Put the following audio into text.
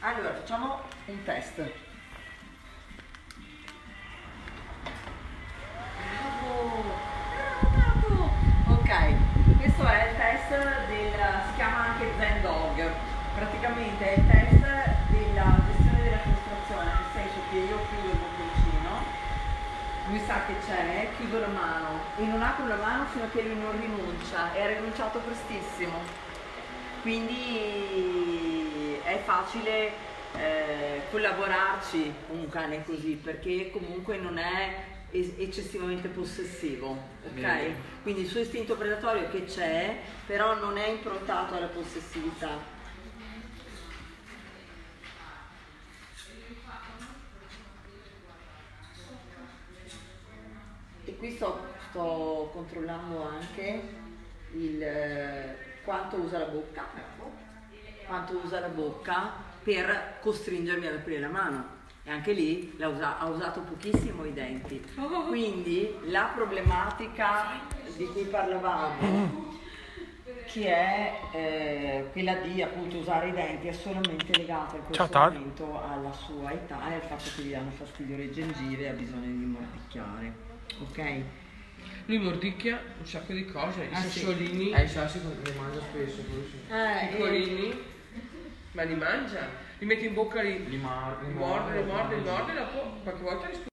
Allora, facciamo un test. Bravo! Bravo! Ok, questo è il test del, si chiama anche Zen Dog. Praticamente è il test della gestione della frustrazione, nel senso che io chiudo il bocconcino, lui sa che c'è, chiudo la mano e non apro la mano fino a che lui non rinuncia, e ha rinunciato prestissimo. Quindi facile eh, collaborarci con un cane così perché comunque non è es- eccessivamente possessivo, ok? Quindi il suo istinto predatorio che c'è, però non è improntato alla possessività. E qui sto, sto controllando anche il, eh, quanto usa la bocca, quanto usa la bocca per costringermi ad aprire la mano. E anche lì l'ha usa- ha usato pochissimo i denti. Quindi la problematica di cui parlavamo, che è eh, quella di appunto usare i denti, è solamente legata in questo Ciao, momento alla sua età e al fatto che gli danno fastidio le gengive e ha bisogno di mordicchiare. Ok? Lui mordicchia un sacco di cose, i Ah, sì. sassolini, Eh, i sassi li mangia spesso, quello sì. Eh, piccolini, ma li mangia, li mette in bocca, li, Li mar- li li morde, li morde, li morde, dopo qualche volta li